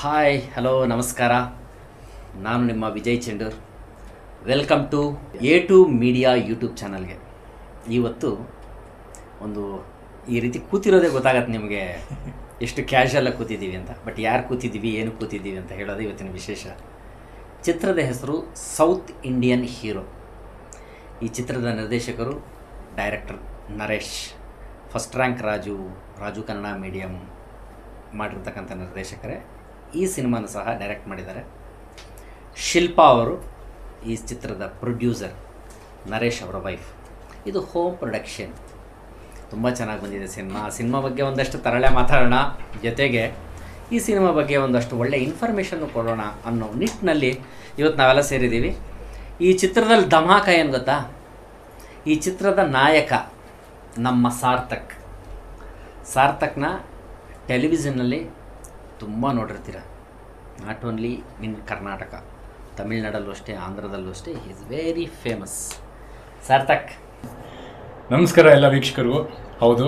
Hi hello ನಮಸ್ಕಾರ. ನಾನು ನಿಮ್ಮ Vijay Chendur. Welcome to A two media YouTube ಚಾನಲ್ಗೆ ಇವತ್ತು ಒಂದು ಈ ರೀತಿ ಕೂತಿರೋದೇ ಗೊತ್ತಾಗತ್ತೆ ನಿಮಗೆ. ಎಷ್ಟು ಕ್ಯಾಶುಯಲಾಗಿ ಕೂತಿದ್ದೀವಿ ಅಂತ. ಬಟ್ ಯಾರು ಕೂತಿದ್ದೀವಿ, ಏನು ಕೂತಿದ್ದೀವಿ ಅಂತ ಹೇಳೋದು ಇವತ್ತಿನ ವಿಶೇಷ. ಚಿತ್ರದ ಹೆಸರು ಸೌತ್ ಇಂಡಿಯನ್ ಹೀರೋ ಈ ಚಿತ್ರದ ನಿರ್ದೇಶಕರು director Naresh first rank Raju Raju Kannada medium ಮಾಡಿರ್ತಕ್ಕಂಥ ನಿರ್ದೇಶಕರೇ. ಈ ಸಿನಿಮಾನ ಸಹ ಡೈರೆಕ್ಟ್ ಮಾಡಿದ್ದಾರೆ. ಶಿಲ್ಪಾ ಅವರು, ಈ ಚಿತ್ರದ ಪ್ರೊಡ್ಯೂಸರ್ ನರೇಶ್ ಅವರ ವೈಫ್ ಇದು ಹೋಮ್ ಪ್ರೊಡಕ್ಷನ್ ತುಂಬ ಚೆನ್ನಾಗಿ ಬಂದಿದೆ ಸಿನಿಮಾ. ಸಿನಿಮಾ ಬಗ್ಗೆ ಒಂದಷ್ಟು ತರಳೆ ಮಾತಾಡೋಣ. ಜೊತೆಗೆ ಈ ಸಿನಿಮಾ ಬಗ್ಗೆ ಒಂದಷ್ಟು ಒಳ್ಳೆ ಇನ್ಫಾರ್ಮೇಷನ್ನು ಕೊಡೋಣ ಅನ್ನೋ ನಿಟ್ಟಿನಲ್ಲಿ ಇವತ್ತು ನಾವೆಲ್ಲ ಸೇರಿದ್ದೀವಿ. ಈ ಚಿತ್ರದಲ್ಲಿ ಧಮಾಕ ಏನು ಗೊತ್ತಾ? ಈ ಚಿತ್ರದ ನಾಯಕ ನಮ್ಮ ಸಾರ್ಥಕ್. ಸಾರ್ಥಕ್ನ ಟೆಲಿವಿಷನ್ನಲ್ಲಿ ತುಂಬ ನೋಡಿರ್ತೀರ. ನಾಟ್ ಓನ್ಲಿ ಇನ್ ಕರ್ನಾಟಕ ತಮಿಳ್ನಾಡಲ್ಲೂ ಅಷ್ಟೇ ಆಂಧ್ರದಲ್ಲೂ ಅಷ್ಟೇ ಈಸ್ ವೆರಿ ಫೇಮಸ್ ಸಾರ್ಥಕ್. ನಮಸ್ಕಾರ ಎಲ್ಲ ವೀಕ್ಷಕರಿಗೂ ಹೌದು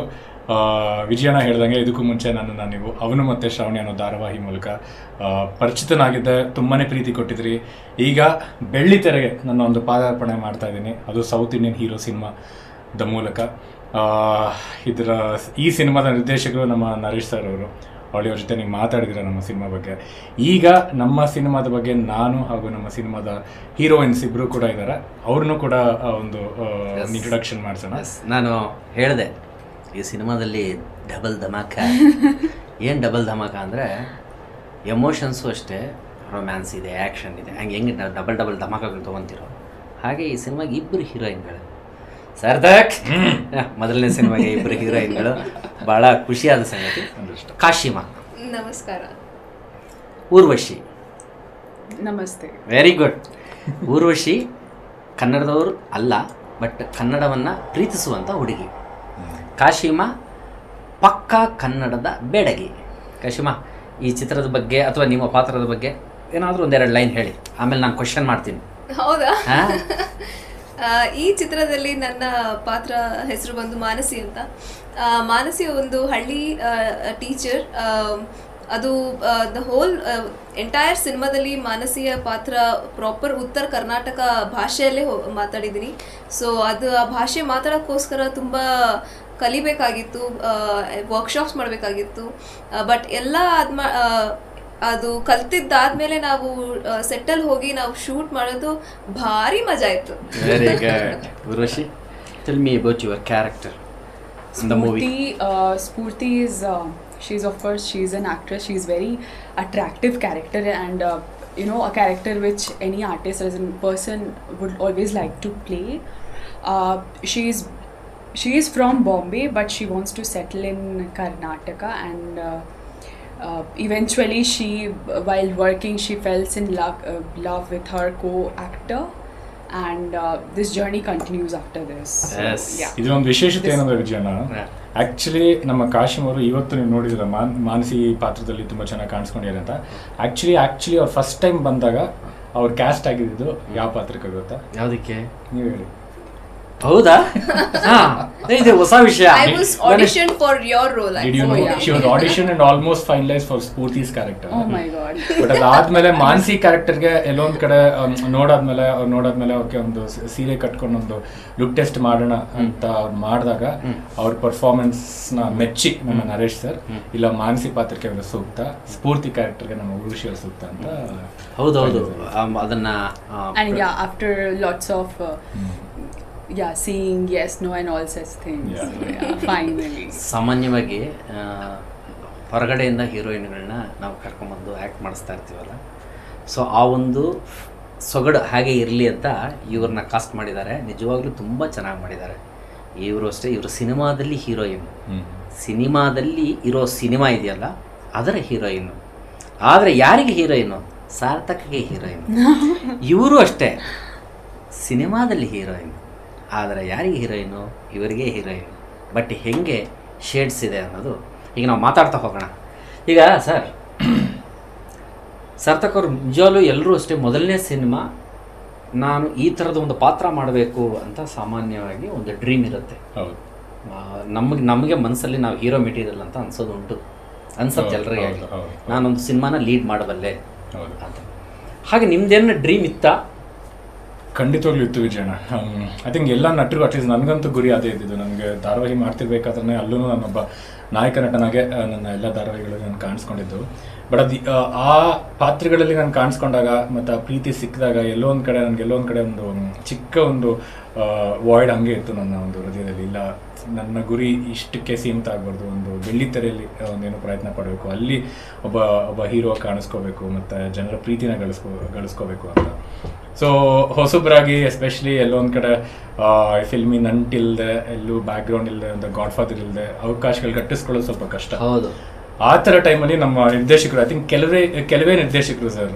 ವಿಜಯನ ಹೇಳ್ದಂಗೆ ಇದಕ್ಕೂ ಮುಂಚೆ ನನ್ನನ್ನು ನೀವು ಅವನು ಮತ್ತು ಶ್ರಾವಣಿ ಅನ್ನೋ ಧಾರಾವಾಹಿ ಮೂಲಕ ಪರಿಚಿತನಾಗಿದ್ದ ತುಂಬಾ ಪ್ರೀತಿ ಕೊಟ್ಟಿದ್ರಿ. ಈಗ ಬೆಳ್ಳಿ ತೆರೆಗೆ ನನ್ನ ಒಂದು ಪಾದಾರ್ಪಣೆ ಮಾಡ್ತಾ ಇದ್ದೀನಿ. ಅದು ಸೌತ್ ಇಂಡಿಯನ್ ಹೀರೋ ಸಿನಿಮಾದ ಮೂಲಕ. ಇದರ ಈ ಸಿನಿಮಾದ ನಿರ್ದೇಶಕರು ನಮ್ಮ ನರೇಶ್ ಸರ್ ಅವರು. ಅವಳಿಯವ್ರ ಜೊತೆ ನೀವು ಮಾತಾಡಿದಿರ ನಮ್ಮ ಸಿನಿಮಾ ಬಗ್ಗೆ. ಈಗ ನಮ್ಮ ಸಿನಿಮಾದ ಬಗ್ಗೆ ನಾನು ಹಾಗೂ ನಮ್ಮ ಸಿನಿಮಾದ ಹೀರೋಯಿನ್ಸ್ ಇಬ್ಬರು ಕೂಡ ಇದ್ದಾರೆ ಅವ್ರನ್ನೂ ಕೂಡ ಒಂದು ಇಂಟ್ರೊಡಕ್ಷನ್ ಮಾಡಿಸೋಣ. ನಾನು ಹೇಳಿದೆ ಈ ಸಿನಿಮಾದಲ್ಲಿ ಡಬಲ್ ಧಮಾಕ. ಏನು ಡಬಲ್ ಧಮಾಕ ಅಂದರೆ ಎಮೋಷನ್ಸು ಅಷ್ಟೇ ರೊಮ್ಯಾನ್ಸ್ ಇದೆ ಆ್ಯಕ್ಷನ್ ಇದೆ. ಹಂಗೆ ಹೆಂಗೆ ಡಬಲ್ ಡಬಲ್ ಧಮಾಕಗಳು ತೊಗೊತಿರೋ. ಹಾಗೆ ಈ ಸಿನಿಮಾಗೆ ಇಬ್ಬರು ಹೀರೋಯಿನ್ಗಳು ಸಾರ್ಥಕ್. ಮೊದಲನೇ ಸಿನಿಮಾಗೆ ಇಬ್ಬರು ಹೀರೋಯಿನ್ಗಳು. ಬಹಳ ಖುಷಿಯಾದ ಸಂಗತಿ. ಕಾಶಿಮಾ. ನಮಸ್ಕಾರ. ಊರ್ವಶಿ. ನಮಸ್ತೆ. ವೆರಿ ಗುಡ್ ಊರ್ವಶಿ ಕನ್ನಡದವರು ಅಲ್ಲ ಬಟ್ ಕನ್ನಡವನ್ನು ಪ್ರೀತಿಸುವಂಥ ಹುಡುಗಿ. ಕಾಶಿಮಾ ಪಕ್ಕಾ ಕನ್ನಡದ ಬೇಡಗಿ. ಕಾಶಿಮಾ ಈ ಚಿತ್ರದ ಬಗ್ಗೆ ಅಥವಾ ನಿಮ್ಮ ಪಾತ್ರದ ಬಗ್ಗೆ ಏನಾದರೂ ಒಂದೆರಡು ಲೈನ್ ಹೇಳಿ. ಆಮೇಲೆ ನಾನು ಕ್ವಶನ್ ಮಾಡ್ತೀನಿ. ಹೌದಾ? ಈ ಚಿತ್ರದಲ್ಲಿ ನನ್ನ ಪಾತ್ರ ಹೆಸರು ಬಂದು ಮಾನಸಿ ಅಂತ. ಮಾನಸಿ ಒಂದು ಹಳ್ಳಿ ಟೀಚರ್ ಅದು ದ ಹೋಲ್ ಎಂಟೈರ್ ಸಿನಿಮಾದಲ್ಲಿ ಮಾನಸಿಯ ಪಾತ್ರ ಪ್ರಾಪರ್ ಉತ್ತರ ಕರ್ನಾಟಕ ಭಾಷೆಯಲ್ಲೇ ಮಾತಾಡಿದ್ದೀನಿ. ಸೊ ಅದು ಆ ಭಾಷೆ ಮಾತಾಡೋಕ್ಕೋಸ್ಕರ ತುಂಬ ಕಲಿಬೇಕಾಗಿತ್ತು ವರ್ಕ್ಶಾಪ್ಸ್ ಮಾಡಬೇಕಾಗಿತ್ತು. ಬಟ್ ಎಲ್ಲ ಅದು ಆ, ಅದು ಕಲ್ತಿದ್ದಾದ್ಮೇಲೆ ನಾವು ಸೆಟ್ಟಲ್ ಹೋಗಿ ನಾವು ಶೂಟ್ ಮಾಡೋದು ಭಾರಿ ಮಜಾ ಆಯ್ತು tell me character in the movie Spoorthi is she is of course she is actress she is very attractive character and you know a character which any artist as an person would always like to play she is she is from Bombay but she wants to settle in Karnataka and uh, eventually, she, while working, she falls in love, uh, love with her co-actor, and uh, this journey continues after this. So, Yes. yeah. ಇದು ಒಂದು ವಿಶೇಷತೆ ಏನಂದ್ರೆ ವಿಜಯನ Yeah. Actually ನಮ್ಮ ಕಾಶಿಮ್ ಅವರು ಇವತ್ತು ನೀವು ನೋಡಿದ್ರ ಮಾನ್ ಮಾನಸಿ ಪಾತ್ರದಲ್ಲಿ ತುಂಬ ಚೆನ್ನಾಗಿ ಕಾಣಿಸ್ಕೊಂಡಿದ್ದಾರೆ ಅಂತ ಆಕ್ಚುಲಿ ಆಕ್ಚುಲಿ ಅವ್ರು ಫಸ್ಟ್ ಟೈಮ್ ಬಂದಾಗ ಅವ್ರು ಕ್ಯಾಸ್ಟ್ ಆಗಿದ್ದು ಯಾವ ಪಾತ್ರಕ್ಕೆ ಗೊತ್ತಾ ಯಾವುದಕ್ಕೆ ನೀವು ಹೇಳಿ ಹೌದಾ? ಹಾ. ಇದು ಹೊಸ ವಿಷಯ. I was audition for your role did you know she was audition and almost finalize for finalized character oh character? Oh but ಅದಾದ್ಮೇಲೆ ಮಾನಸಿ ಕ್ಯಾರೆಕ್ಟರ್ಗೆ ಎಲ್ಲೊಂದ್ ಕಡೆ ನೋಡಾದ್ಮೇಲೆ ಅವ್ರು ನೋಡಾದ್ಮೇಲೆ ಅವ್ರಿಗೆ ಒಂದು ಸೀರೆ ಕಟ್ಕೊಂಡು ಒಂದು ಲುಕ್ ಟೆಸ್ಟ್ ಮಾಡೋಣ ಅಂತ ಅವ್ರು ಮಾಡಿದಾಗ ಅವ್ರ ಪರ್ಫಾರ್ಮೆನ್ಸ್ನ ಮೆಚ್ಚಿ ನಮ್ಮ ನರೇಶ್ ಸರ್. ಇಲ್ಲ ಮಾನಸಿ ಪಾತ್ರಕ್ಕೆ ಒಂದು ಸೂಕ್ತ ಸ್ಫೂರ್ತಿ ಕ್ಯಾರೆಕ್ಟರ್ಗೆ ನಮ್ಮ ಉರುಷಿ ಅವ್ರು ಸೂಕ್ತ ಅಂತ ಹೌದೌದು. ಅದನ್ನ after lots yeah, after lots of uh, yeah, seeing yes, no and all such things. Yeah. Yeah, finally. ಸಾಮಾನ್ಯವಾಗಿ ಆ, ಹೊರಗಡೆಯಿಂದ ಹೀರೋಯಿನ್ಗಳನ್ನ ನಾವು ಕರ್ಕೊಂಬಂದು ಆ್ಯಕ್ಟ್ ಮಾಡಿಸ್ತಾ ಇರ್ತೀವಲ್ಲ ಸೊ ಆ ಒಂದು ಸೊಗಡು ಹಾಗೆ ಇರಲಿ ಅಂತ ಇವ್ರನ್ನ ಕಾಸ್ಟ್ ಮಾಡಿದ್ದಾರೆ. ನಿಜವಾಗ್ಲೂ ತುಂಬ ಚೆನ್ನಾಗಿ ಮಾಡಿದ್ದಾರೆ. ಇವರು ಅಷ್ಟೇ ಇವರು ಸಿನಿಮಾದಲ್ಲಿ ಹೀರೋಯಿನ್. ಸಿನಿಮಾದಲ್ಲಿ ಇರೋ ಸಿನಿಮಾ ಇದೆಯಲ್ಲ ಅದರ ಹೀರೋಯಿನ್ನು ಆದರೆ ಯಾರಿಗೆ ಹೀರೋಯಿನ್ನು ಸಾರ್ಥಕ್ಗೆ ಹೀರೋಯಿನ್. ಇವರು ಅಷ್ಟೇ. ಸಿನಿಮಾದಲ್ಲಿ ಹೀರೋಯಿನ್. ಆದರೆ ಯಾರಿಗೆ ಹೀರೋಯಿನು? ಇವರಿಗೆ ಹೀರೋಯಿನ್. ಬಟ್ ಹೆಂಗೆ ಶೇಡ್ಸ್ ಇದೆ ಅನ್ನೋದು ಈಗ ನಾವು ಮಾತಾಡ್ತಾ ಹೋಗೋಣ. ಈಗ ಸರ್ ಸಾರ್ಥಕ್ ಅವರು ನಿಜವಾಗ್ಲೂ ಎಲ್ಲರೂ ಅಷ್ಟೇ ಮೊದಲನೇ ಸಿನಿಮಾ ನಾನು ಈ ಥರದ ಒಂದು ಪಾತ್ರ ಮಾಡಬೇಕು ಅಂತ ಸಾಮಾನ್ಯವಾಗಿ ಒಂದು ಡ್ರೀಮ್ ಇರುತ್ತೆ. ನಮಗೆ ನಮಗೆ ಮನಸ್ಸಲ್ಲಿ ನಾವು ಹೀರೋ ಮೆಟೀರಿಯಲ್ ಅಂತ ಅನ್ಸೋದು ಉಂಟು. ಅನ್ಸತ್ತೆ ಎಲ್ಲರಿಗೆ. ನಾನೊಂದು ಸಿನಿಮಾನ ಲೀಡ್ ಮಾಡಬಲ್ಲೆ ಅಂತ. ಹಾಗೆ ನಿಮ್ದೇನು ಡ್ರೀಮ್ ಇತ್ತಾ? ಖಂಡಿತವಾಗ್ಲೂ ಇತ್ತು ವಿಜಯಣ್ಣ. ಐ ಥಿಂಕ್ ಎಲ್ಲ ನಟರು ಅಟ್ಲೀಸ್ಟ್ ನನಗಂತೂ ಗುರಿ ಅದೇ ಇದ್ದಿದ್ದು. ನನಗೆ ಧಾರಾವಾಹಿ ಮಾಡ್ತಿರ್ಬೇಕಾದ್ರೆ ಅಲ್ಲೂ ನಾನೊಬ್ಬ ನಾಯಕ ನಟನಾಗೆ ನನ್ನ ಎಲ್ಲ ಧಾರಾವಾಹಿಗಳಲ್ಲಿ ನಾನು ಕಾಣಿಸ್ಕೊಂಡಿದ್ದು. ಬಟ್ ಅದು ಆ ಪಾತ್ರಗಳಲ್ಲಿ ನಾನು ಕಾಣಿಸ್ಕೊಂಡಾಗ ಮತ್ತು ಆ ಪ್ರೀತಿ ಸಿಕ್ಕಿದಾಗ ಎಲ್ಲೋ ಒಂದು ಕಡೆ ನನಗೆ ಎಲ್ಲೋ ಒಂದು ಕಡೆ ಒಂದು ಚಿಕ್ಕ ಒಂದು ವಾಯ್ಡ್ ಹಂಗೆ ಇತ್ತು ನನ್ನ ಒಂದು ಹೃದಯದಲ್ಲಿ. ಇಲ್ಲ, ನನ್ನ ಗುರಿ ಇಷ್ಟಕ್ಕೆ ಸೀಮಿತ ಆಗಬಾರ್ದು. ಒಂದು ಬೆಳ್ಳಿ ತೆರೆಯಲ್ಲಿ ಒಂದೇನೋ ಪ್ರಯತ್ನ ಪಡಬೇಕು. ಅಲ್ಲಿ ಒಬ್ಬ ಒಬ್ಬ ಹೀರೋ ಕಾಣಿಸ್ಕೋಬೇಕು, ಮತ್ತು ಜನರ ಪ್ರೀತಿನ ಗಳಿಸ್ಕೋ, ಗಳಿಸ್ಕೋಬೇಕು ಅಂತ. ಸೊ ಹೊಸಬ್ರಾಗಿ ಎಸ್ಪೆಷಲಿ ಎಲ್ಲೊಂದು ಕಡೆ ಫಿಲ್ಮಿ ನಂಟಿಲ್ದೆ ಎಲ್ಲೂ ಬ್ಯಾಕ್ಗ್ರೌಂಡ್ ಇಲ್ಲದೆ ಒಂದು ಗಾಡ್ ಫಾದರ್ ಇಲ್ಲದೆ ಅವಕಾಶಗಳು ಕಟ್ಟಿಸ್ಕೊಳ್ಳೋದು ಸ್ವಲ್ಪ ಕಷ್ಟ. ಹೌದು. ಆ ಥರ ಟೈಮಲ್ಲಿ ನಮ್ಮ ನಿರ್ದೇಶಕರು ಐ ಥಿಂಕ್ ಕೆಲವೇ ಕೆಲವೇ ನಿರ್ದೇಶಕರು ಸರ್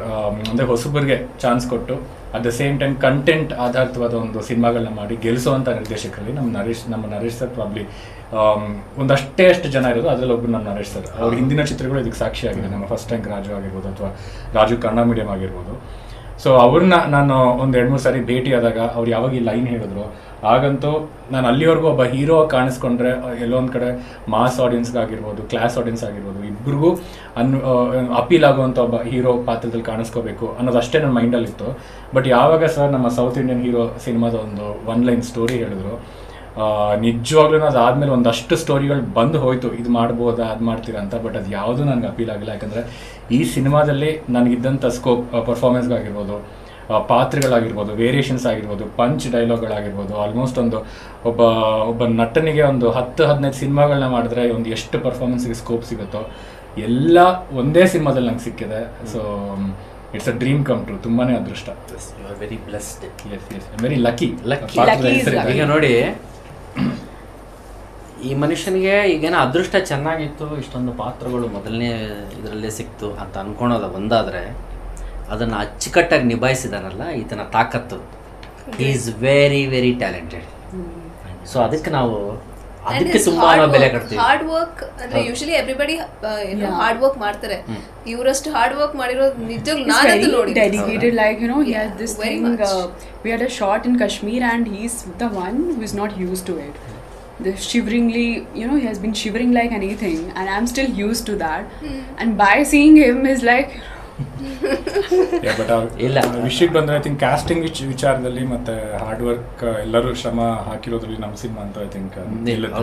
ಅಂದರೆ ಹೊಸಬರಿಗೆ ಚಾನ್ಸ್ ಕೊಟ್ಟು at the same time content ಆಧಾರಿತವಾದ ಒಂದು ಸಿನಿಮಾಗಳನ್ನ ಮಾಡಿ ಗೆಲ್ಲಿಸುವಂಥ ನಿರ್ದೇಶಕರಲ್ಲಿ ನಮ್ಮ ನರೇಶ್ ನಮ್ಮ ನರೇಶ್ ಸರ್ ಪ್ರಾಬ್ಲಿ ಒಂದಷ್ಟೇ ಅಷ್ಟು ಜನ ಇರೋದು ಅದರಲ್ಲಿ ಒಬ್ಬರು ನಮ್ಮ ನರೇಶ್ ಸರ್. ಅವ್ರ ಹಿಂದಿನ ಚಿತ್ರಗಳು ಇದಕ್ಕೆ ಸಾಕ್ಷಿಯಾಗಿದೆ ನಮ್ಮ ಫಸ್ಟ್ ಟ್ಯಾಂಕ್ ರಾಜು ಆಗಿರ್ಬೋದು ಅಥವಾ ರಾಜು ಕನ್ನಡ ಮೀಡಿಯಂ ಆಗಿರ್ಬೋದು. ಸೊ ಅವ್ರನ್ನ ನಾನು ಒಂದು ಎರಡು ಮೂರು ಸಾರಿ ಭೇಟಿಯಾದಾಗ ಅವ್ರು ಯಾವಾಗ ಈ ಲೈನ್ ಹೇಳಿದ್ರು, ಹಾಗಂತೂ ನಾನು ಅಲ್ಲಿವರೆಗೂ ಒಬ್ಬ ಹೀರೋ ಕಾಣಿಸ್ಕೊಂಡ್ರೆ ಎಲ್ಲೋ ಒಂದು ಕಡೆ ಮಾಸ್ ಆಡಿಯನ್ಸ್ಗಾಗಿರ್ಬೋದು ಕ್ಲಾಸ್ ಆಡಿಯನ್ಸ್ ಆಗಿರ್ಬೋದು ಇಬ್ಬರಿಗೂ ಅನ್ ಅಪೀಲ್ ಆಗುವಂಥ ಒಬ್ಬ ಹೀರೋ ಪಾತ್ರದಲ್ಲಿ ಕಾಣಿಸ್ಕೋಬೇಕು ಅನ್ನೋದು ಅಷ್ಟೇ ನನ್ನ ಮೈಂಡಲ್ಲಿತ್ತು. ಬಟ್ ಯಾವಾಗ ಸರ್ ನಮ್ಮ ಸೌತ್ ಇಂಡಿಯನ್ ಹೀರೋ ಸಿನಿಮಾದ ಒಂದು ಒನ್ ಲೈನ್ ಸ್ಟೋರಿ ಹೇಳಿದ್ರು ನಿಜವಾಗ್ಲೂ ಅದಾದ್ಮೇಲೆ ಒಂದಷ್ಟು ಸ್ಟೋರಿಗಳು ಬಂದು ಹೋಯ್ತು, ಇದು ಮಾಡ್ಬೋದಾ, ಅದು ಮಾಡ್ತೀರಾ ಅಂತ, ಬಟ್ ಅದು ಯಾವುದೂ ನನಗೆ ಅಪೀಲ್ ಆಗಿಲ್ಲ. ಯಾಕಂದರೆ ಈ ಸಿನಿಮಾದಲ್ಲಿ ನನಗಿದ್ದಂಥ ಸ್ಕೋಪ್ ಪರ್ಫಾರ್ಮೆನ್ಸ್ಗಾಗಿರ್ಬೋದು ಪಾತ್ರಗಳಾಗಿರ್ಬೋದು ವೇರಿಯೇಷನ್ಸ್ ಆಗಿರ್ಬೋದು ಪಂಚ್ ಡೈಲಾಗ್ಗಳಾಗಿರ್ಬೋದು ಆಲ್ಮೋಸ್ಟ್ ಒಂದು ಒಬ್ಬ ಒಬ್ಬ ನಟನಿಗೆ ಒಂದು ಹತ್ತು ಹದಿನೈದು ಸಿನಿಮಾಗಳನ್ನ ಮಾಡಿದ್ರೆ ಒಂದು ಎಷ್ಟು ಪರ್ಫಾರ್ಮೆನ್ಸ್ಗೆ ಸ್ಕೋಪ್ ಸಿಗುತ್ತೋ ಎಲ್ಲ ಒಂದೇ ಸಿನಿಮಾದಲ್ಲಿ ನಂಗೆ ಸಿಕ್ಕಿದೆ. So it's a dream come true ತುಂಬಾನೇ ಅದೃಷ್ಟ. Very blessed yes yes very lucky lucky. ಈಗ ನೋಡಿ ಈ ಮನುಷ್ಯನಿಗೆ ಈಗೇನೋ ಅದೃಷ್ಟ ಚೆನ್ನಾಗಿತ್ತು ಇಷ್ಟೊಂದು ಪಾತ್ರಗಳು ಮೊದಲನೇ ಇದರಲ್ಲೇ ಸಿಕ್ತು ಅಂತ ಅನ್ಕೊಳೋದು ಒಂದಾದರೆ ಅದನ್ನು ಅಚ್ಚುಕಟ್ಟಾಗಿ ನಿಭಾಯಿಸಿದಾನಲ್ಲ ಈತನ ತಾಕತ್ತು. Is very very talented so ಅದಕ್ಕೆ ನಾವು ಅದಕ್ಕೆ ತುಂಬಾ ನಾವು ಬೆಲೆ ಕಟ್ತೀವಿ. ಹಾರ್ಡ್ ವರ್ಕ್ ಅಂದ್ರೆ ಯೂಶಲಿ ಎವ್ರಿಬಡಿ ಹಾರ್ಡ್ ವರ್ಕ್ ಮಾಡ್ತಾರೆ. ಇವರಷ್ಟು ಹಾರ್ಡ್ ವರ್ಕ್ ಮಾಡಿರೋದು ನಿಜವಾಗ್ಲೂ ನಾನು ನೋಡಿ dedicated like you know he has has this we thing. Uh Uh, we had a shot in Kashmir, and who the one use not used to it. The shiveringly, you know, he has been shivering like anything, and I'm still used to that. And by seeing him, is like, but ಇಲ್ಲ. ವಿಷಯಕ್ಕೆ ಬಂದ್ರೆ I think casting which ವಿಚಾರದಲ್ಲಿ ಮತ್ತೆ hard work ಎಲ್ಲರೂ ಶ್ರಮ ಹಾಕಿರೋದ್ರಲ್ಲಿ ನಮ್ಮ cinema ಅಂತ I think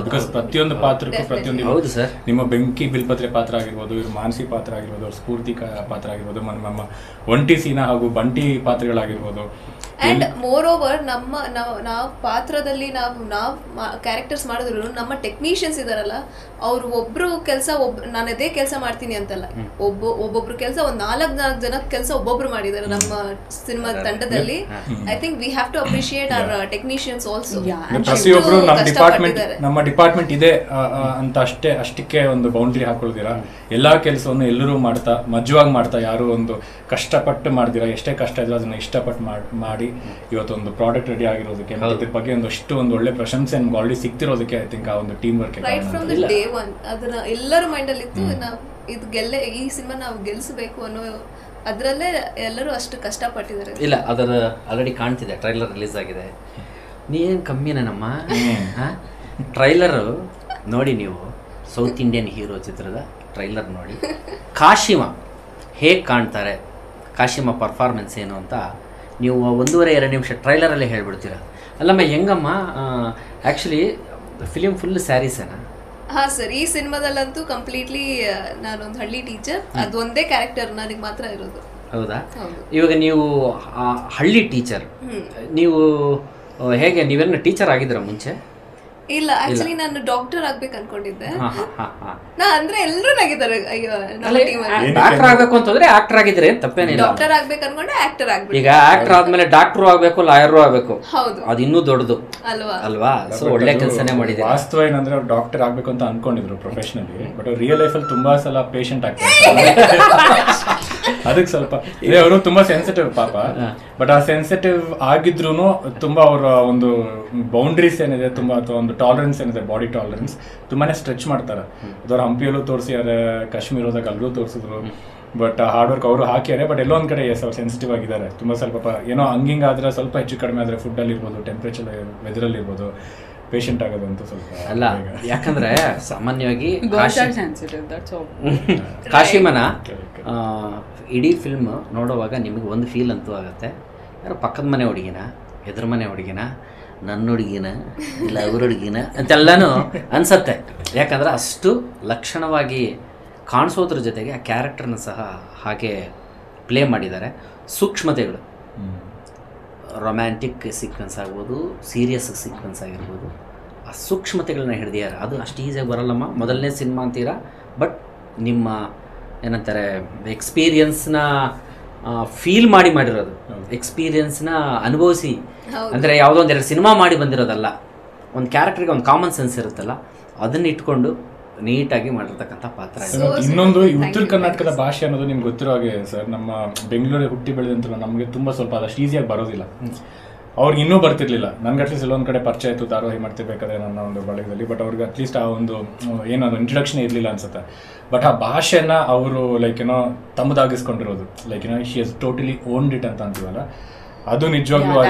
because. ಪ್ರತಿಯೊಂದು ಪಾತ್ರಕ್ಕೂ. ಪ್ರತಿಯೊಂದು ಹೌದು ಸರ್ ನಿಮ್ಮ ಬೆಂಕಿ ಬಿಲ್ಪತ್ರೆ ಪಾತ್ರ ಆಗಿರ್ಬೋದು ಇವ್ರ ಮಾನಸಿ ಪಾತ್ರ ಆಗಿರ್ಬೋದು ಅವ್ರ ಸ್ಫೂರ್ತಿ ಪಾತ್ರ ಆಗಿರ್ಬೋದು ಮ- ನಮ್ಮ ಒಂಟಿ ಸೀನಾ ಹಾಗೂ ಬಂಟಿ ಪಾತ್ರಗಳಾಗಿರ್ಬೋದು ಅಂಡ್ ಮೋರ್ ಓವರ್ ನಮ್ಮ ನಾವು ನಾವು ಪಾತ್ರದಲ್ಲಿ ನಾವು ನಾವು ಕ್ಯಾರೆಕ್ಟರ್ಸ್ ಮಾಡಿದ್ರು ನಮ್ಮ ಟೆಕ್ನಿಷಿಯನ್ಸ್ ಇದಾರಲ್ಲ ಅವ್ರು ಒಬ್ರು ಕೆಲಸ ಒಬ್ ನಾನು ಅದೇ ಕೆಲಸ ಮಾಡ್ತೀನಿ ಅಂತಲ್ಲ. ಒಬ್ಬ ಒಬ್ಬೊಬ್ರು ಕೆಲಸ ಒಂದ್ ನಾಲ್ಕು ನಾಲ್ಕು ಜನ ಕೆಲಸ ಒಬ್ಬೊಬ್ರು ಮಾಡಿದ್ದಾರೆ ನಮ್ಮ ಸಿನಿಮಾ ತಂಡದಲ್ಲಿ. I think we have to appreciate our technicians also ಪ್ರತಿಯೊಬ್ರು ನಮ್ಮ ಡಿಪಾರ್ಟ್ಮೆಂಟ್ ನಮ್ಮ ಡಿಪಾರ್ಟ್ಮೆಂಟ್ ಇದೆ ಅಂತ ಅಷ್ಟೇ ಅಷ್ಟಕ್ಕೆ ಒಂದು ಬೌಂಡ್ರಿ ಹಾಕೊಳ್ದಿರಾ? ಎಲ್ಲಾ ಕೆಲಸವನ್ನು ಎಲ್ಲರೂ ಮಾಡ್ತಾ ಮಜ್ಜುವಾಗಿ ಮಾಡ್ತಾ ಯಾರು ಒಂದು ಕಷ್ಟಪಟ್ಟು ಮಾಡ್ದಿರಾ ಎಷ್ಟೇ ಕಷ್ಟ ಇದ್ರೂ ಅದನ್ನ ಇಷ್ಟಪಟ್ಟು ಮಾಡ್- ಮಾಡಿ ಇವತ್ತೊಂದು ಪ್ರಾಡಕ್ಟ್ ರೆಡಿ ಆಗಿರೋದಕ್ಕೆ ಅದ್ರ ಇದ್ರ ಬಗ್ಗೆ ಒಂದಷ್ಟು ಒಂದು ಒಳ್ಳೆ ಪ್ರಶಂಸೆ ನಮ್ಗೆ ಆಲ್ರೆಡಿ ಸಿಗ್ತಿರೋದಕ್ಕೆ ಐ ಥಿಂಕ್ ಆ ಒಂದು team work right from the day one ಅದನ್ನ ಎಲ್ಲರ ಮೈಂಡಲ್ಲಿ ಇತ್ತು ನಾವು ಇದು ಗೆಲ್ಲ ಈ ಸಿನಿಮಾ ನಾವು ಗೆಲ್ಲಿಸಬೇಕು ಅನ್ನೋ ಅದರಲ್ಲೇ ಎಲ್ಲರೂ ಅಷ್ಟು ಕಷ್ಟಪಟ್ಟಿದ್ದಾರೆ. ಇಲ್ಲ ಅದರ ಆಲ್ರೆಡಿ ಕಾಣ್ತಿದೆ ಟ್ರೈಲರ್ ರಿಲೀಸ್ ಆಗಿದೆ. ನೀನು ಕಮ್ಮಿನೇನಮ್ಮ ಟ್ರೈಲರು ನೋಡಿ ನೀವು ಸೌತ್ ಇಂಡಿಯನ್ ಹೀರೋ ಚಿತ್ರದ ಟ್ರೈಲರ್ ನೋಡಿ. ಕಾಶಿಮ ಹೇಗೆ ಕಾಣ್ತಾರೆ? ಕಾಶಿಮ ಪರ್ಫಾರ್ಮೆನ್ಸ್ ಏನು ಅಂತ ನೀವು ಒಂದೂವರೆ ಎರಡು ನಿಮಿಷ ಟ್ರೈಲರಲ್ಲೇ ಹೇಳ್ಬಿಡ್ತೀರ? ಅಲ್ಲಮ್ಮ ಹೆಂಗಮ್ಮ? ಆ್ಯಕ್ಚುಲಿ ಫಿಲಿಮ್ ಫುಲ್ ಸ್ಯಾರೀಸೇನಾ ಹಾ ಸರ್ ಈ ಸಿನಿಮಾದಲ್ಲಂತೂ ಕಂಪ್ಲೀಟ್ಲಿ ನಾನೊಂದು ಹಳ್ಳಿ ಟೀಚರ್ ಅದೊಂದೇ ಕ್ಯಾರೆಕ್ಟರ್ ನನಗೆ ಮಾತ್ರ ಇರೋದು. ಹೌದಾ? ಇವಾಗ ನೀವು ಹಳ್ಳಿ ಟೀಚರ್ ನೀವು ಹೇಗೆ ನೀವೇನು ಟೀಚರ್ ಆಗಿದ್ದೀರಾ ಮುಂಚೆ? ಇಲ್ಲ ಆಕ್ಚುಲಿ ನಾನು ಡಾಕ್ಟರ್ ಆಗ್ಬೇಕು ಅನ್ಕೊಂಡಿದ್ದೆ. ನಾ ಅಂದ್ರೆ ಎಲ್ಲರೂ ನಗಿದಾರೆ ಅಯ್ಯೋ ಡಾಕ್ಟರ್ ಆಗ್ಬೇಕು ಅಂತಂದ್ರೆ ಆಕ್ಟರ್ ಆಗಿದ್ರೆ ತಪ್ಪೇನಿಲ್ಲ. ಡಾಕ್ಟರ್ ಆಗ್ಬೇಕು ಅನ್ಕೊಂಡೆ ಆಕ್ಟರ್ ಆಗ್ಬೇಕು ಈಗ ಆಕ್ಟರ್ ಆದ್ಮೇಲೆ ಡಾಕ್ಟರ್ ಆಗ್ಬೇಕು ಲಾಯರ್ ಆಗ್ಬೇಕು. ಹೌದು. ಅದು ಇನ್ನೂ ದೊಡ್ಡದು. ಅಲ್ವಾ? ಅಲ್ವಾ? ಸೊ ಒಳ್ಳೆ ಕೆಲಸನೇ ಮಾಡಿದೆ ವಾಸ್ತವ ಏನಂದ್ರೆ ಅವ್ರು ಡಾಕ್ಟರ್ ಆಗ್ಬೇಕು ಅಂತ ಅನ್ಕೊಂಡಿದ್ರು ಪ್ರೊಫೆಷನಲಿ ಬಟ್ ರಿಯಲ್ ಲೈಫ್ ಅಲ್ಲಿ ತುಂಬಾ ಸಲ ಪೇಷಂಟ್ ಆಗ್ತಾರೆ. ಅದಕ್ಕೆ ಸ್ವಲ್ಪ ಇದೆ ಅವರು ತುಂಬಾ ಸೆನ್ಸಿಟಿವ್ ಪಾಪ. ಬಟ್ ಆ ಸೆನ್ಸಿಟಿವ್ ಆಗಿದ್ರು ತುಂಬಾ ಅವರ ಒಂದು ಬೌಂಡ್ರೀಸ್ ಏನಿದೆ ತುಂಬಾ ಅಥವಾ ಒಂದು ಟಾಲರೆನ್ಸ್ ಏನಿದೆ ಬಾಡಿ ಟಾಲರೆನ್ಸ್ ತುಂಬಾನೇ ಸ್ಟ್ರೆಚ್ ಮಾಡ್ತಾರೆ. ಅದವ್ರ ಹಂಪಿಯಲ್ಲೂ ತೋರಿಸಿದ್ದಾರೆ ಕಾಶ್ಮೀರದಾಗ ಅಲ್ಲೂ ತೋರಿಸಿದ್ರು. ಬಟ್ ಹಾರ್ಡ್ ವರ್ಕ್ ಅವರು ಹಾಕಿಯಾರೆ ಬಟ್ ಎಲ್ಲೊಂದ್ ಒಂದ್ ಕಡೆ ಎಸ್ ಅವ್ರು ಸೆನ್ಸಿಟಿವ್ ಆಗಿದ್ದಾರೆ. ತುಂಬಾ ಸ್ವಲ್ಪ ಏನೋ ಹಂಗಿಂಗ್ ಆದ್ರೆ ಸ್ವಲ್ಪ ಹೆಚ್ಚು ಕಡಿಮೆ ಆದ್ರೆ ಫುಡ್ ಅಲ್ಲಿ ಇರ್ಬೋದು ಟೆಂಪ್ರೇಚರ್ ವೆದರ್ ಅಲ್ಲಿ ಇರ್ಬೋದು ಪೇಷಂಟ್ ಆಗೋದಂತೂ ಸ್ವಲ್ಪ ಅಲ್ಲ ಯಾಕಂದ್ರೆ ಸಾಮಾನ್ಯವಾಗಿ ಕಾಶಿಮನ ಇಡೀ ಫಿಲ್ಮ್ ನೋಡುವಾಗ ನಿಮಗೆ ಒಂದು ಫೀಲ್ ಅಂತೂ ಆಗುತ್ತೆ. ಯಾರು ಪಕ್ಕದ ಮನೆ ಹುಡುಗಿನ, ಎದುರು ಮನೆ ಹುಡುಗಿನ ನನ್ನ ಹುಡುಗಿನ, ಇಲ್ಲ ಅವ್ರ ಹುಡುಗಿನ ಅಂತೆಲ್ಲನೂ ಅನಿಸತ್ತೆ. ಯಾಕಂದರೆ ಅಷ್ಟು ಲಕ್ಷಣವಾಗಿ ಕಾಣಿಸೋದ್ರ ಜೊತೆಗೆ ಆ ಕ್ಯಾರೆಕ್ಟರ್ನ ಸಹ ಹಾಗೆ ಪ್ಲೇ ಮಾಡಿದ್ದಾರೆ. ಸೂಕ್ಷ್ಮತೆಗಳು. ರೊಮ್ಯಾಂಟಿಕ್ ಸೀಕ್ವೆನ್ಸ್ ಆಗ್ಬೋದು ಸೀರಿಯಸ್ ಸೀಕ್ವೆನ್ಸ್ ಆಗಿರ್ಬೋದು. ಆ ಸೂಕ್ಷ್ಮತೆಗಳನ್ನ ಹಿಡಿದಿದ್ದಾರೆ ಅದು ಅಷ್ಟು ಈಸಿಯಾಗಿ ಬರಲ್ಲಮ್ಮ. ಮೊದಲನೇ ಸಿನಿಮಾ ಅಂತೀರಾ ಬಟ್ ನಿಮ್ಮ ಏನಂತಾರೆ ಎಕ್ಸ್ಪೀರಿಯನ್ಸ್ನ ಫೀಲ್ ಮಾಡಿ ಮಾಡಿರೋದು. ಎಕ್ಸ್ಪೀರಿಯನ್ಸ್ನ ಅನುಭವಿಸಿ. ಅಂದರೆ ಯಾವುದೋ ಒಂದೆರಡು ಸಿನಿಮಾ ಮಾಡಿ ಬಂದಿರೋದಲ್ಲ ಒಂದು ಕ್ಯಾರೆಕ್ಟರ್ಗೆ ಒಂದು ಕಾಮನ್ ಸೆನ್ಸ್ ಇರುತ್ತಲ್ಲ ಅದನ್ನ ಇಟ್ಕೊಂಡು ನೀಟಾಗಿ ಮಾಡಿರ್ತಕ್ಕಂಥ ಪಾತ್ರ ಇದು. ಇನ್ನೊಂದು ಈ ಉತ್ತರ ಕರ್ನಾಟಕದ ಭಾಷೆ ಅನ್ನೋದು ನಿಮ್ಗೆ ಗೊತ್ತಿರೋ ಹಾಗೆ ಸರ್ ನಮ್ಮ ಬೆಂಗಳೂರಿಗೆ ಹುಟ್ಟಿ ಬೆಳೆದಂತ ನಮಗೆ ತುಂಬ ಸ್ವಲ್ಪ ಅದಷ್ಟು ಈಸಿಯಾಗಿ ಬರೋದಿಲ್ಲ ಅವ್ರಿಗೆ ಇನ್ನೂ ಬರ್ತಿರ್ಲಿಲ್ಲ. ನನ್ಗೆ ಅಟ್ಲೀಸ್ಟ್ ಎಲ್ಲೊಂದು ಕಡೆ ಪರಿಚಯ ಇತ್ತು ಧಾರಾವಾಹಿ ಮಾಡ್ತಿರ್ಬೇಕಾದ್ರೆ ನನ್ನ ಒಂದು ಬಳಗದಲ್ಲಿ ಬಟ್ ಅವ್ರಿಗೆ ಅಟ್ಲೀಸ್ಟ್ ಆ ಒಂದು ಏನೋ ಒಂದು ಇಂಟ್ರಡಕ್ಷನ್ ಇರಲಿಲ್ಲ ಅನ್ಸುತ್ತೆ. ಬಟ್ ಆ ಭಾಷೆನ ಅವರು ಲೈಕ್ ಏನೋ ತಮ್ಮದಾಗಿಸ್ಕೊಂಡಿರೋದು. ಲೈಕ್ ಏನೋ she has totally owned it ಅಂತ ಅಂತೀವಲ್ಲ? ಅದು ನಿಜವಾಗ್ಲೂ.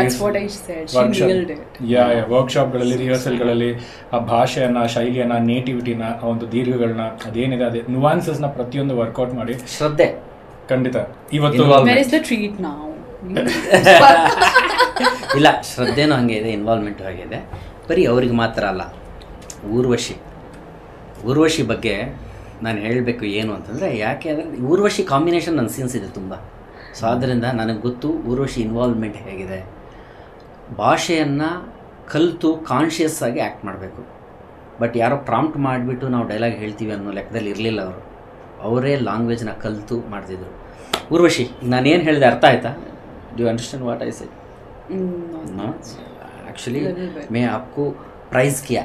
ಯಾ ವರ್ಕ್ಶಾಪ್ಗಳಲ್ಲಿ ರಿಹರ್ಸಲ್ಗಳಲ್ಲಿ ಆ ಭಾಷೆಯನ್ನ ಶೈಲಿಯನ್ನ ನೇಟಿವಿಟಿನ ಆ ಒಂದು ದೀರ್ಘಗಳನ್ನ ಅದೇನಿದೆ ಅದೇ ನುವಾನ್ಸಸ್ನ ಪ್ರತಿಯೊಂದು ವರ್ಕೌಟ್ ಮಾಡಿ. ಶ್ರದ್ಧೆ. ಖಂಡಿತ. ಇವತ್ತು ಇಲ್ಲ, ಶ್ರದ್ಧೆನೂ ಹಾಗೆ ಇದೆ ಇನ್ವಾಲ್ವ್ಮೆಂಟು ಹಾಗೆ ಇದೆ. ಬರೀ ಅವ್ರಿಗೆ ಮಾತ್ರ ಅಲ್ಲ, ಊರ್ವಶಿ. ಊರ್ವಶಿ ಬಗ್ಗೆ ನಾನು ಹೇಳಬೇಕು ಏನು ಅಂತಂದರೆ, ಯಾಕೆ ಅಂದರೆ, ಊರ್ವಶಿ ಕಾಂಬಿನೇಷನ್ ನನ್ನ ಸೀನ್ಸ್ ಇದೆ ತುಂಬ. ಸೊ ಆದ್ದರಿಂದ ನನಗೆ ಗೊತ್ತು ಊರ್ವಶಿ ಇನ್ವಾಲ್ವ್ಮೆಂಟ್ ಹೇಗಿದೆ. ಭಾಷೆಯನ್ನು ಕಲಿತು ಕಾನ್ಷಿಯಸ್ ಆಗಿ ಆ್ಯಕ್ಟ್ ಮಾಡಬೇಕು. ಬಟ್ ಯಾರೋ ಪ್ರಾಂಪ್ಟ್ ಮಾಡಿಬಿಟ್ಟು ನಾವು ಡೈಲಾಗ್ ಹೇಳ್ತೀವಿ ಅನ್ನೋ ಲೆಕ್ಕದಲ್ಲಿ ಇರಲಿಲ್ಲ ಅವರು. ಅವರೇ ಲ್ಯಾಂಗ್ವೇಜ್ನ ಕಲಿತು ಮಾಡ್ತಿದ್ರು. ಊರ್ವಶಿ, ನಾನೇನು ಹೇಳಿದೆ ಅರ್ಥ ಆಯ್ತಾ? Do you understand what I say no actually Little bit. मैं आपको प्राइज किया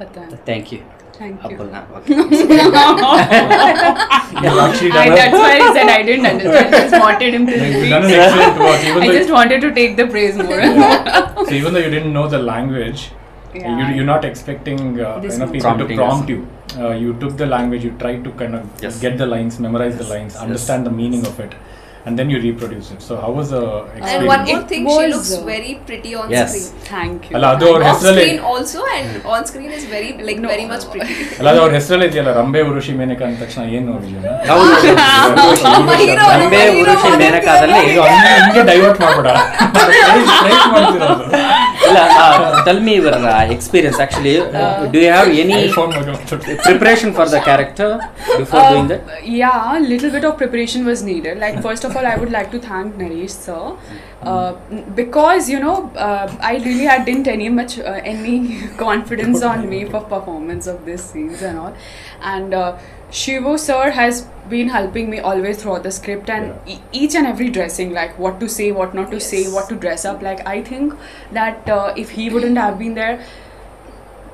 पता है. थैंक यू Thank अब you. बोलना Actually, I, done a- that's why I said I didn't understand. I just wanted him to You've repeat. done an excellent work, even I though- just wanted to take the praise more. so even though you didn't know the language Yeah. you, you're not expecting uh, This you know, much. people Prompting to prompt us. you uh, you took the language you tried to kind of Yes. get the lines memorize the Yes. lines Yes. understand the meaning of it and then you reproduce it so how was the And experience one more It thing, she was, looks uh, very pretty on Yes. screen. Thank you. ಅಲ್ಲ ಅದು ಅವ್ರ Off ಹೆಸರಲ್ಲಿ screen also and on screen is very like No. very much pretty. ಅಲ್ಲ ಅದು ಅವ್ರ ಹೆಸರಲ್ಲಿ ಇದೆಯಲ್ಲ ರಂಬೆ ಉರುಷಿ ಮೇನಕ ಅಂದ ತಕ್ಷಣ ಏನು ವಿಜಯನ ನಮ್ಮ hero, ನಮ್ಮ ರಂಬೆ hero ಉರುಷಿ ಒಂದು ಮೇನಕಾದಲ್ಲಿ ಇದು ಹಂಗೆ ಹಿಂಗೆ ಡೈವರ್ಟ್ ಮಾಡ್ಬೇಡ Straight ಮಾಡ್ತಿರೋದು. ಇಲ್ಲ tell me your experience actually do you have any iPhone ಮಗ. Preparation for the character before doing that Uh, yeah, little bit of preparation was needed. Like first of all, I would like to thank Naresh sir uh, because you know uh, I really had didn't any much uh, any confidence on me for performance of this scenes and all, and uh, Shivu sir has been helping me always throughout the script and Yeah. e- each and every dressing, like what to say, what not to say, what to dress up. Like I think that uh, if he wouldn't have been there.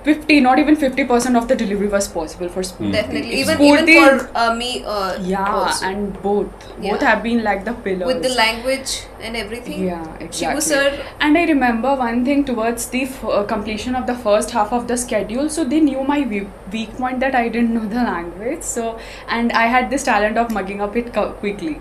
50 not even 50% of the delivery was possible for Spooty. Definitely. Even even for uh, me uh, yeah also. and both both have been like the pillars with the language and everything. yeah exactly and i remember one thing towards the f- uh, completion of the first half of the schedule so they knew my we- weak point that i didn't know the language so and i had this talent of mugging up it co- quickly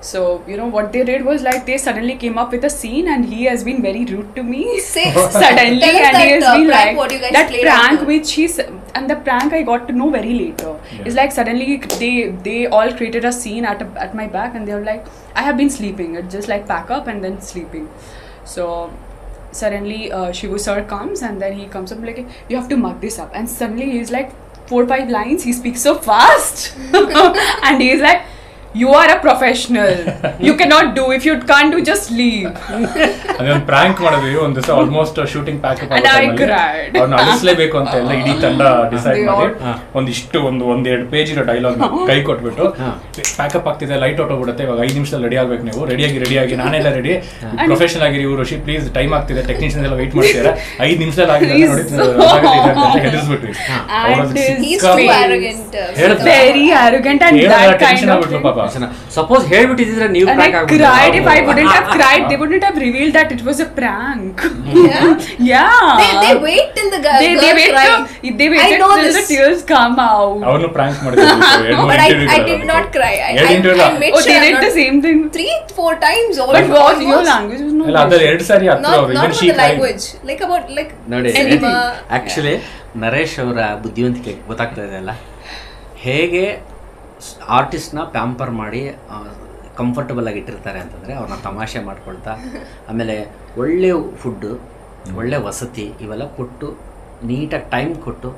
so you know what they did was like they suddenly came up with a scene and he has been very rude to me. Say- suddenly tell us and he has uh, been prank like what you guys that prank after. which he's and the prank i got to know very later. Yeah. it's like suddenly they they all created a scene at, a, at my back and they were like i have been sleeping. It's just like pack up and then sleeping. So suddenly uh, shivu sir comes and then he comes up like you have to mug this up. And suddenly he's like four five lines he speaks so fast. And he's like you are a professional. You cannot do. If you can't do just leave. ಅದೊಂದು prank ಮಾಡಿದ್ವಿ ಒಂದು ದಿವಸ almost shooting pack And I ಅವ್ರನ್ನ ಅಳಿಸ್ಲೇಬೇಕು ಅಂತ ಎಲ್ಲ ಇಡೀ ತಂಡ decide ಮಾಡಿ ಒಂದಿಷ್ಟು ಒಂದು ಒಂದೆರಡು ಪೇಜ್ ಇರೋ ಡೈಲಾಗ್ ಕೈ ಕೊಟ್ಬಿಟ್ಟು. ಪ್ಯಾಕಪ್ ಆಗ್ತಿದೆ ಲೈಟ್ ಹೊಟ್ಟೋಗ್ಬಿಡುತ್ತೆ ಇವಾಗ ಐದು ನಿಮಿಷದಲ್ಲಿ ರೆಡಿ ಆಗ್ಬೇಕು ನೀವು. ರೆಡಿಯಾಗಿ ರೆಡಿಯಾಗಿ ನಾನೆಲ್ಲ ರೆಡಿ ಪ್ರೊಫೆಷನಲ್ ಆಗಿರಿ ಇವರು ಋಷಿ ಪ್ಲೀಸ್ ಟೈಮ್ ಆಗ್ತಿದೆ ಟೆಕ್ನಿಷಿಯನ್ ಎಲ್ಲ ವೈಟ್ ಮಾಡ್ತಿದ್ದಾರೆ ಐದು ನಿಮಿಷದಲ್ಲಿ ಆಗಿದೆ Please. ನೋಡಿ ಹೆದರ್ಸ್ಬಿಟ್ವಿ. And his ಪರ್ಸನ್ ಸಪೋಸ್ ಹೇಳ್ಬಿಟ್ಟಿದ್ರೆ ನೀವು cried I wouldn't cried they have that it was prank yeah they wait in the they wait tears out ಅವನು ಪ್ರ್ಯಾಂಕ್ ಮಾಡಿದ್ರು but I did cry I the same thing 3 4 times your language is no language like about like actually Naresh ಅವರ ಬುದ್ಧಿವಂತಿಕೆ ಗೊತ್ತಾಗ್ತಾ ಇದೆ ಅಲ್ಲ? ಹೇಗೆ ಆರ್ಟಿಸ್ಟ್ನ pamper ಮಾಡಿ comfortable ಆಗಿ ಇಟ್ಟಿರ್ತಾರೆ ಅಂತಂದರೆ ಅವ್ರನ್ನ ತಮಾಷೆ ಮಾಡ್ಕೊಳ್ತಾ ಆಮೇಲೆ ಒಳ್ಳೆ ಫುಡ್ಡು ಒಳ್ಳೆ ವಸತಿ ಇವೆಲ್ಲ ಕೊಟ್ಟು ನೀಟಾಗಿ ಟೈಮ್ ಕೊಟ್ಟು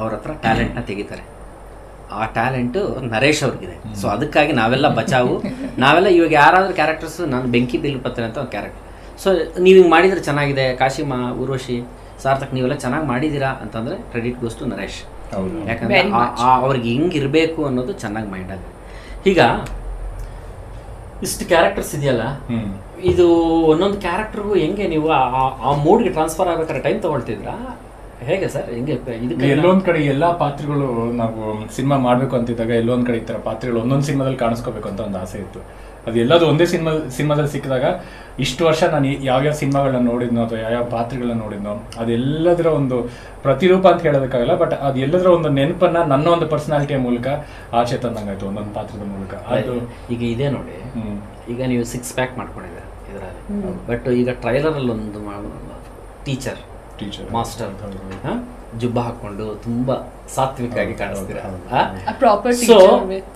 ಅವ್ರ ಹತ್ರ ಟ್ಯಾಲೆಂಟ್ನ ತೆಗಿತಾರೆ. ಆ ಟ್ಯಾಲೆಂಟು ನರೇಶ್ ಅವ್ರಿಗಿದೆ. ಸೊ ಅದಕ್ಕಾಗಿ ನಾವೆಲ್ಲ ಬಚಾವು. ನಾವೆಲ್ಲ ಇವಾಗ ಯಾರಾದರೂ ಕ್ಯಾರೆಕ್ಟರ್ಸ್ ನಾನು ಬೆಂಕಿ ಬಿಲ್ಪತ್ರೆ ಅಂತ ಒಂದು ಕ್ಯಾರೆಕ್ಟರ್ ಸೊ ನೀವು ಹಿಂಗೆ ಮಾಡಿದರೆ ಚೆನ್ನಾಗಿದೆ ಕಾಶಿಮಾ ಊರ್ವಶಿ ಸಾರ್ಥಕ್ ನೀವೆಲ್ಲ ಚೆನ್ನಾಗಿ ಮಾಡಿದ್ದೀರಾ ಅಂತಂದರೆ ಕ್ರೆಡಿಟ್ ಗೋಸ್ ಟು ನರೇಶ್. ಯಾಕಂದ್ರೆ ಅವ್ರಿಗೆ ಹೆಂಗಿರಬೇಕು ಅನ್ನೋದು ಚೆನ್ನಾಗಿ ಮೈಂಡ್ ಆಗಿದೆ ಈಗ ಇಷ್ಟು ಕ್ಯಾರೆಕ್ಟರ್ಸ್ ಇದೆಯಲ್ಲ ಇದು ಒಂದೊಂದು ಕ್ಯಾರೆಕ್ಟರ್ಗೂ ಹೆಂಗೆ ನೀವು ಆ- ಮೂಡ್ಗೆ ಟ್ರಾನ್ಸ್ಫರ್ ಆಗ್ಬೇಕಾದ್ರೆ ಟೈಮ್ ತಗೊಳ್ತಿದ್ರಾ? ಹೇಗೆ ಸರ್? ಹೆಂಗೆ ಇದಕ್ಕೆ ಎಲ್ಲೊಂದ್ ಕಡೆ ಎಲ್ಲಾ ಪಾತ್ರಗಳು ನಾವು ಸಿನಿಮಾ ಮಾಡ್ಬೇಕು ಅಂತಿದ್ದಾಗ ಎಲ್ಲೊಂದ್ ಕಡೆ ಈ ತರ ಪಾತ್ರಗಳು ಒಂದೊಂದ್ ಸಿನಿಮಾದಲ್ಲಿ ಕಾಣಿಸ್ಕೋಬೇಕು ಅಂತ ಒಂದು ಆಸೆ ಇತ್ತು. ಅದು ಎಲ್ಲದು ಒಂದೇ ಸಿನಿಮಾ ಸಿನಿಮಾದಲ್ಲಿ ಸಿಕ್ಕಿದಾಗ ಇಷ್ಟು ವರ್ಷ ನಾನು ಯಾವ್ಯಾವ ಸಿನಿಮಾಗಳನ್ನ ನೋಡಿದ್ನೋ ಅಥವಾ ಯಾವ್ಯಾವ ಪಾತ್ರಗಳನ್ನ ನೋಡಿದ್ನೋ ಅದೆಲ್ಲದರ ಒಂದು ಪ್ರತಿರೂಪ ಅಂತ ಹೇಳೋದಕ್ಕಾಗಲ್ಲ ಬಟ್ ಅದೆಲ್ಲದರ ಒಂದು ನೆನಪನ್ನ ನನ್ನ ಒಂದು ಪರ್ಸನಾಲಿಟಿಯ ಮೂಲಕ ಆಚೆ ತಂದಂಗಾಯ್ತು ಒಂದೊಂದು ಪಾತ್ರದ ಮೂಲಕ. ಅದು ಈಗ ಇದೆ ನೋಡಿ ಈಗ ನೀವು ಸಿಕ್ಸ್ ಪ್ಯಾಕ್ ಮಾಡ್ಕೊಂಡಿದ್ದೀರ ಇದರಲ್ಲಿ. ಬಟ್ ಈಗ ಟ್ರೈಲರಲ್ಲಿ ಒಂದು ಟೀಚರ್ ಟೀಚರ್ ಮಾಸ್ಟರ್ ಜುಬ್ಬ ಹಾಕೊಂಡು ತುಂಬಾ ಸಾತ್ವಿಕವಾಗಿ ಕಾಣಿಸ್ತೀರ.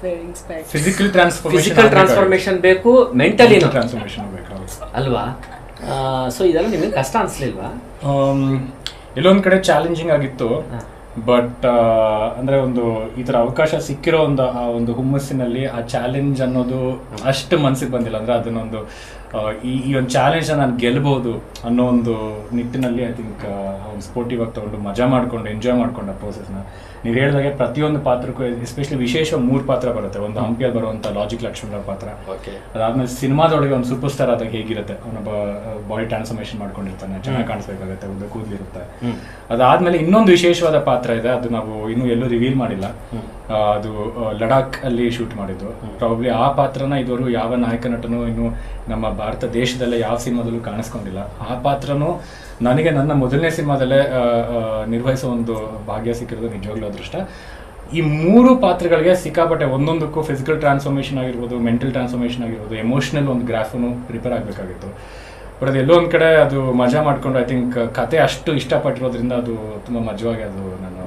wearing ಫಿಸಿಕಲ್ ಫಿಸಿಕಲ್ ಟ್ರಾನ್ಸ್ಫಾರ್ಮೇಶನ್ ಬೇಕು ಮೆಂಟಲಿ ಟ್ರಾನ್ಸ್ಫಾರ್ಮೇಶನ್ ಬೇಕಾಗುತ್ತೆ. ಅಲ್ವಾ? ಸೊ ಇದೆಲ್ಲ ನಿಮಗೆ ಕಷ್ಟ ಅನ್ಸ್ಲಿಲ್ವಾ? ಎಲ್ಲೊಂದ್ ಕಡೆ ಚಾಲೆಂಜಿಂಗ್ ಆಗಿತ್ತು ಬಟ್ ಅಂದ್ರೆ ಒಂದು ಈ ತರ ಅವಕಾಶ ಸಿಕ್ಕಿರೋ ಒಂದು ಆ ಒಂದು ಹುಮ್ಮಸ್ಸಿನಲ್ಲಿ ಆ ಚಾಲೆಂಜ್ ಅನ್ನೋದು ಅಷ್ಟು ಮನ್ಸಿಗೆ ಬಂದಿಲ್ಲ. ಅಂದ್ರೆ ಅದನ್ನೊಂದು ಈ ಈ ಒಂದು ಚಾಲೆಂಜ್ ನಾನು ಗೆಲ್ಬಹುದು ಅನ್ನೋ ಒಂದು ನಿಟ್ಟಿನಲ್ಲಿ ಐ ಥಿಂಕ್ ಒಂದು ಸ್ಪೋರ್ಟಿವ್ ಆಗಿ ತಗೊಂಡು ಮಜಾ ಮಾಡ್ಕೊಂಡು ಎಂಜಾಯ್ ಮಾಡ್ಕೊಂಡ ಆ ಪ್ರೋಸೆಸ್ನ ನೀವು ಹೇಳಿದಾಗೆ ಪ್ರತಿಯೊಂದು ಪಾತ್ರಕ್ಕೂ ಎಸ್ಪೆಷಲಿ ವಿಶೇಷ ಮೂರು ಪಾತ್ರ ಬರುತ್ತೆ. ಒಂದು ಹಂಪಿಯಲ್ಲಿ ಬರುವಂತ ಲಾಜಿಕ್ ಲಕ್ಷ್ಮಣ ಪಾತ್ರ. ಓಕೆ ಅದಾದ್ಮೇಲೆ ಸಿನಿಮಾದೊಳಗೆ ಒಂದು ಸೂಪರ್ ಸ್ಟಾರ್ ಆದಾಗ ಹೇಗಿರುತ್ತೆ? ಅವನೊಬ್ಬ ಬಾಡಿ ಟ್ರಾನ್ಸ್ಫಾರ್ಮೇಷನ್ ಮಾಡ್ಕೊಂಡಿರ್ತಾನೆ. ಚೆನ್ನಾಗಿ ಕಾಣಿಸ್ಬೇಕಾಗುತ್ತೆ ಒಂದು ಕೂದಲಿರುತ್ತೆ. ಅದಾದ್ಮೇಲೆ ಇನ್ನೊಂದು ವಿಶೇಷವಾದ ಪಾತ್ರ ಇದೆ. ಅದು ನಾವು ಇನ್ನೂ ಎಲ್ಲೂ ರಿವೀಲ್ ಮಾಡಿಲ್ಲ. ಅದು ಲಡಾಖ್ ಅಲ್ಲಿ ಶೂಟ್ ಮಾಡಿದ್ದು. ಪ್ರಾಬ್ಲಿ ಆ ಪಾತ್ರನ ಇದುವರೆಗೂ ಯಾವ ನಾಯಕ ನಟನು ಇನ್ನು ನಮ್ಮ ಭಾರತ ದೇಶದಲ್ಲೇ ಯಾವ ಸಿನಿಮಾದಲ್ಲೂ ಕಾಣಿಸ್ಕೊಂಡಿಲ್ಲ. ಆ ಪಾತ್ರನೂ ನನಗೆ ನನ್ನ ಮೊದಲನೇ ಸಿನಿಮಾದಲ್ಲೇ ನಿರ್ವಹಿಸೋ ಒಂದು ಭಾಗ್ಯ ಸಿಕ್ಕಿರೋದು ನಿಜವಾಗ್ಲೂ ಅದೃಷ್ಟ. ಈ ಮೂರು ಪಾತ್ರಗಳಿಗೆ ಸಿಕ್ಕಾಪಟ್ಟೆ ಒಂದೊಂದಕ್ಕೂ ಫಿಸಿಕಲ್ ಟ್ರಾನ್ಸ್ಫಾರ್ಮೇಷನ್ ಆಗಿರ್ಬೋದು ಮೆಂಟಲ್ ಟ್ರಾನ್ಸ್ಫಾರ್ಮೇಷನ್ ಆಗಿರ್ಬೋದು ಎಮೋಷನಲ್ ಒಂದು ಗ್ರಾಫನು ಪ್ರಿಪೇರ್ ಆಗಬೇಕಾಗಿತ್ತು. ಬಟ್ ಅದು ಎಲ್ಲೋ ಕಡೆ ಅದು ಮಜಾ ಮಾಡಿಕೊಂಡು ಐ ಥಿಂಕ್ ಕತೆ ಅಷ್ಟು ಇಷ್ಟಪಟ್ಟಿರೋದ್ರಿಂದ ಅದು ತುಂಬ ಮಜವಾಗಿ ಅದು ನಾನು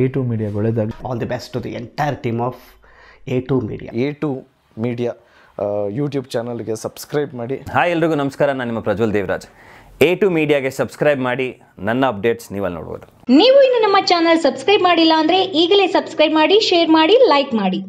A to ಮೀಡಿಯಾಗೆ all all the best to the entire team of A2 Media. A two media YouTube ಚಾನಲ್ಗೆ ಸಬ್ಸ್ಕ್ರೈಬ್ ಮಾಡಿ. ಹಾಯ್ ಎಲ್ರಿಗೂ ನಮಸ್ಕಾರ. ನಾನು ನಿಮ್ಮ ಪ್ರಜ್ವಲ್ ದೇವರಾಜ್. ಎ ಟು ಮೀಡಿಯಾಗೆ ಸಬ್ಸ್ಕ್ರೈಬ್ ಮಾಡಿ ನನ್ನ ಅಪ್ಡೇಟ್ಸ್ ನೀವಲ್ಲಿ ನೋಡ್ಬೋದು. ನೀವು ಇನ್ನು ನಮ್ಮ ಚಾನಲ್ ಸಬ್ಸ್ಕ್ರೈಬ್ ಮಾಡಿಲ್ಲ ಅಂದರೆ ಈಗಲೇ ಸಬ್ಸ್ಕ್ರೈಬ್ ಮಾಡಿ ಶೇರ್ ಮಾಡಿ ಲೈಕ್ ಮಾಡಿ.